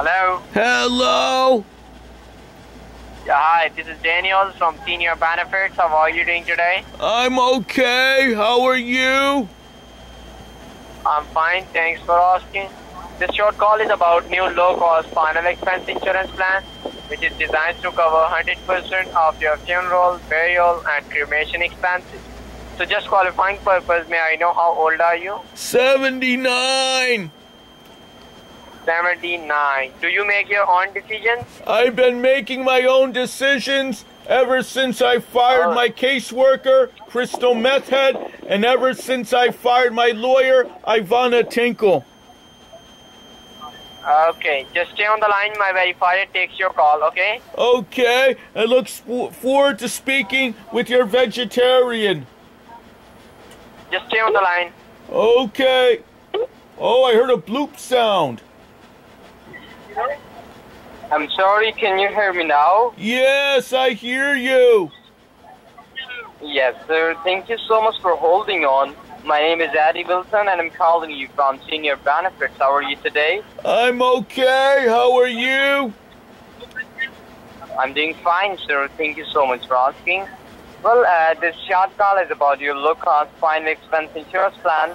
Hello. Hello. Yeah, hi, this is Daniel from Senior Benefits. How are you doing today? I'm okay. How are you? I'm fine, thanks for asking. This short call is about new low-cost final expense insurance plan, which is designed to cover 100% of your funeral, burial, and cremation expenses. So just qualifying purpose, may I know how old are you? 79. 79. Do you make your own decisions? I've been making my own decisions ever since I fired my caseworker, Crystal Methhead, and ever since I fired my lawyer, Ivana Tinkle. Okay, just stay on the line. My verifier takes your call, okay? Okay, I look forward to speaking with your vegetarian. Just stay on the line. Okay. Oh, I heard a bloop sound. I'm sorry, can you hear me now? Yes, I hear you. Yes, sir. Thank you so much for holding on. My name is Eddie Wilson and I'm calling you from Senior Benefits. How are you today? I'm okay. How are you? I'm doing fine, sir. Thank you so much for asking. Well, uh, this short call is about your low-cost final expense insurance plan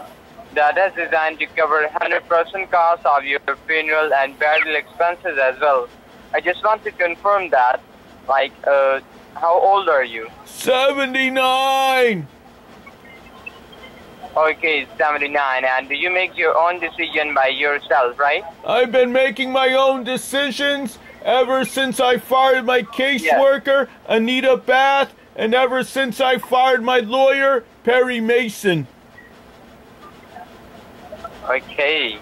that is designed to cover 100% cost of your funeral and burial expenses as well. I just want to confirm that, like, uh, how old are you? 79. Okay, 79. And do you make your own decision by yourself, right? I've been making my own decisions ever since I fired my caseworker, Anita Bath, and ever since I fired my lawyer, Perry Mason. Okay.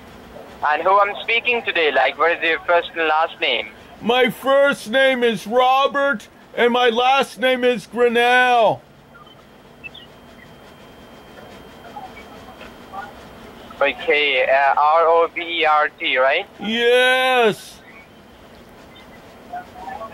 And who I'm speaking today? Like, what is your first and last name? My first name is Robert, and my last name is Grinnell. Okay, uh, R O B E R T, right? Yes.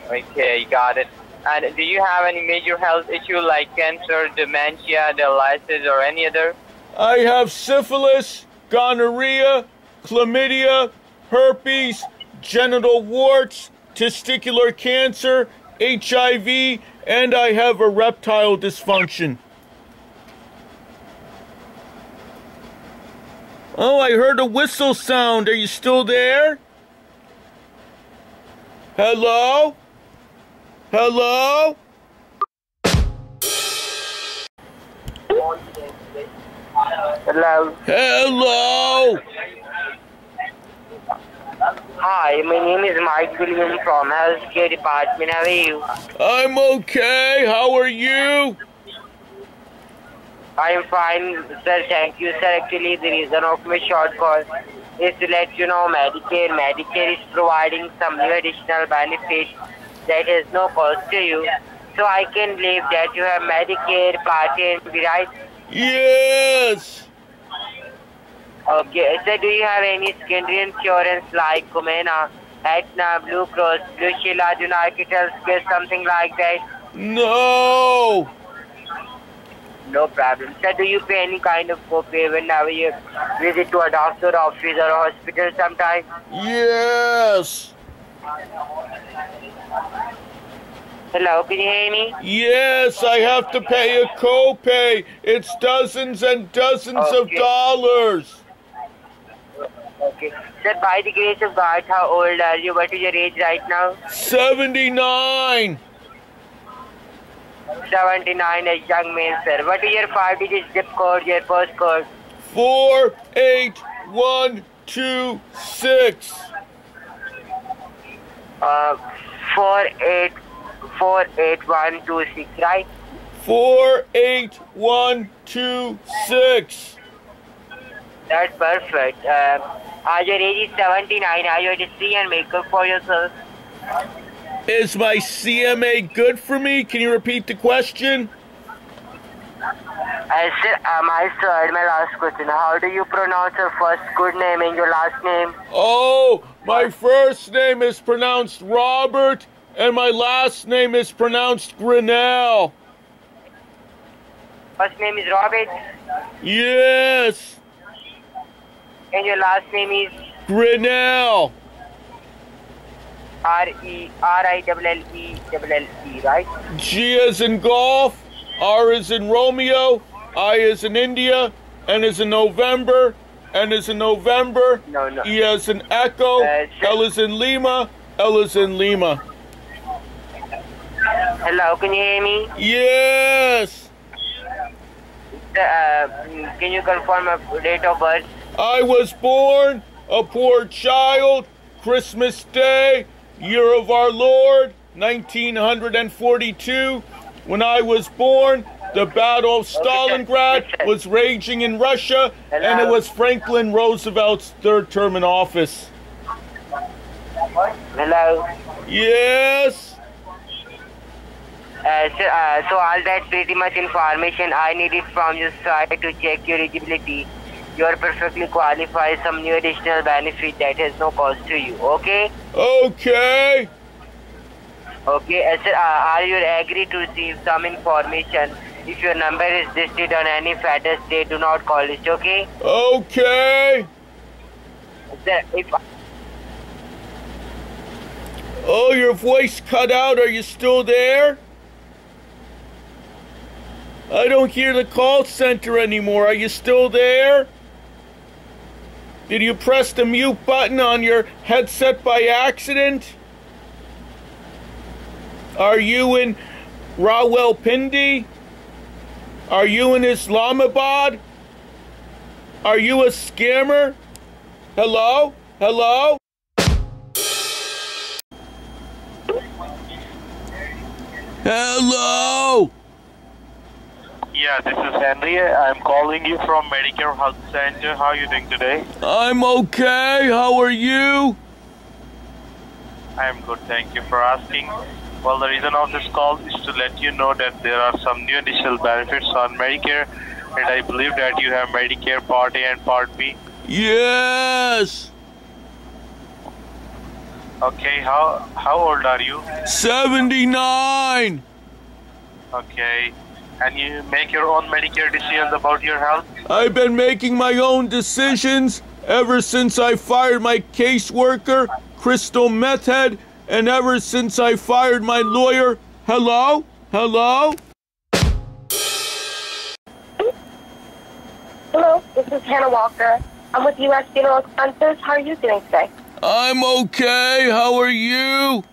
Okay, got it. And do you have any major health issue like cancer, dementia, dialysis, or any other? I have syphilis, gonorrhea, chlamydia, herpes, genital warts, testicular cancer, HIV, and I have erectile dysfunction. Oh, I heard a whistle sound. Are you still there? Hello? Hello? Hello. Hello? Hi, my name is Mike William from Healthcare Department. How are you? I'm okay. How are you? I am fine, sir. Thank you, sir. Actually, the reason of my short call is to let you know Medicare. Medicare is providing some new additional benefits that has no cost to you. So I can believe that you have Medicare Part A right? Yes. Okay. So do you have any secondary insurance like Humana, Aetna, Blue Cross, Blue Shield, United Healthcare, something like that? No. No problem. Sir, do you pay any kind of copay whenever you visit to a doctor office or a hospital sometime? Yes. Hello, can you hear me? Yes, I have to pay a copay. It's dozens and dozens of dollars. Okay. Sir, by the grace of God, how old are you? What is your age right now? 79. 79, a young man, sir. What is your five-digit zip code, your postcode? 48126. Uh, 484126, right? 48126. That's perfect. Uh, uh, your age is 79. Are you a and makeup for yourself? Is my CMA good for me? Can you repeat the question? I sir, um, I heard my last question. How do you pronounce your first good name and your last name? Oh, my first name is pronounced Robert, and my last name is pronounced Grinnell. First name is Robert, Yes, and your last name is. Grinnell. R E R I L L E L L E, right? G is in golf, R is in Romeo, I is in India, N is in November, N is in November, No, no. E is in Echo, Uh, L is in Lima, L is in Lima. Hello, can you hear me? Yes, Uh, can you confirm a date of birth? I was born a poor child, Christmas Day, year of our Lord, 1942. When I was born, the Battle of Stalingrad was raging in Russia, and it was Franklin Roosevelt's third term in office. Hello. Yes, Uh, so, uh, so all that pretty much information I needed from you side to check your eligibility. You are perfectly qualified. Some new additional benefit that has no cost to you. Okay. okay. Okay. Uh, sir, uh, are you agree to receive some information? If your number is listed on any FATS they do not call it. Okay. Okay. Sir, if Oh, your voice cut out. Are you still there? I don't hear the call center anymore. Are you still there? Did you press the mute button on your headset by accident? Are you in Rawalpindi? Are you in Islamabad? Are you a scammer? Hello? Hello? Hello? Yeah, this is Henry. I'm calling you from Medicare Health Center. How are you doing today? I'm okay. How are you? I'm good, thank you for asking. Well, the reason of this call is to let you know that there are some new additional benefits on Medicare, and I believe that you have Medicare Part A and Part B. Yes. Okay, how how old are you? 79. Okay, and you make your own Medicare decisions about your health. I've been making my own decisions ever since I fired my caseworker, Crystal Methhead, and ever since I fired my lawyer. Hello? Hello? Hello, this is Hannah Walker. I'm with U.S. Funeral Expenses. How are you doing today? I'm okay. How are you?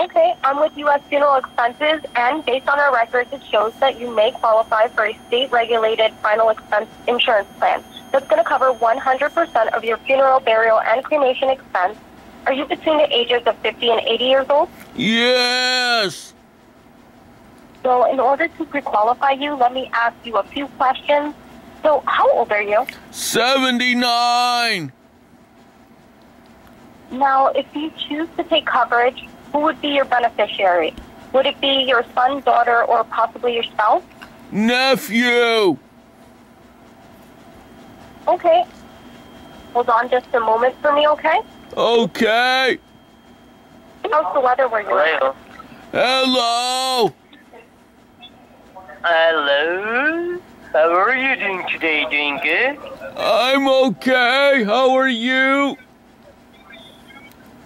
Okay, I'm with U.S. Funeral Expenses, and based on our records, it shows that you may qualify for a state-regulated final expense insurance plan that's going to cover 100% of your funeral, burial, and cremation expense. Are you between the ages of 50 and 80 years old? Yes. So, in order to pre-qualify you, let me ask you a few questions. So, how old are you? 79. Now, if you choose to take coverage, who would be your beneficiary? Would it be your son, daughter, or possibly your spouse? Nephew. Okay. Hold on just a moment for me, okay? Okay. How's the weather where you're? Hello. Hello. Hello. How are you doing today? Doing good? I'm okay. How are you?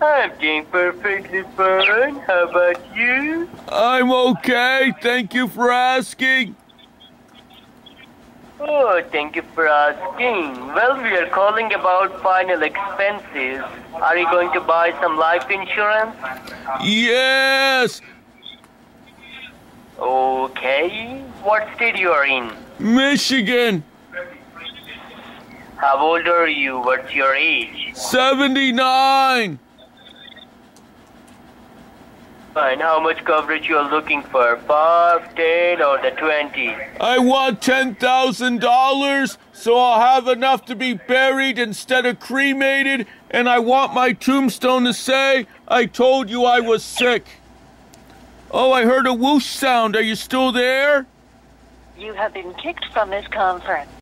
I'm doing perfectly fine. How about you? I'm okay. Thank you for asking. Oh, thank you for asking. Well, we are calling about final expenses. Are you going to buy some life insurance? Yes. Okay. What state you are in? Michigan. How old are you? What's your age? 79. And how much coverage you are looking for? Five, ten, or the 20? I want $10,000 so I'll have enough to be buried instead of cremated. And I want my tombstone to say, I told you I was sick. Oh, I heard a whoosh sound. Are you still there? You have been kicked from this conference.